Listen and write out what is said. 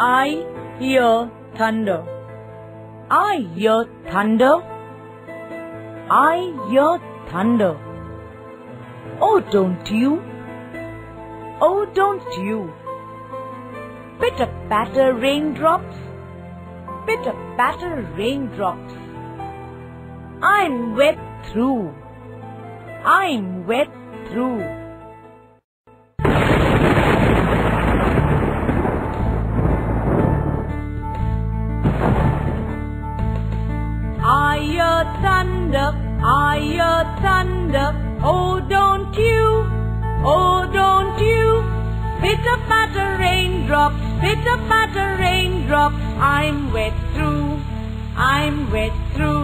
I hear thunder. I hear thunder. I hear thunder. Oh, don't you? Oh, don't you? Pitter patter raindrops. Pitter patter raindrops. I'm wet through. I'm wet through. Thunder, I thunder. Oh, don't you? Oh, don't you? Pitter patter raindrops, pitter patter raindrops. I'm wet through, I'm wet through.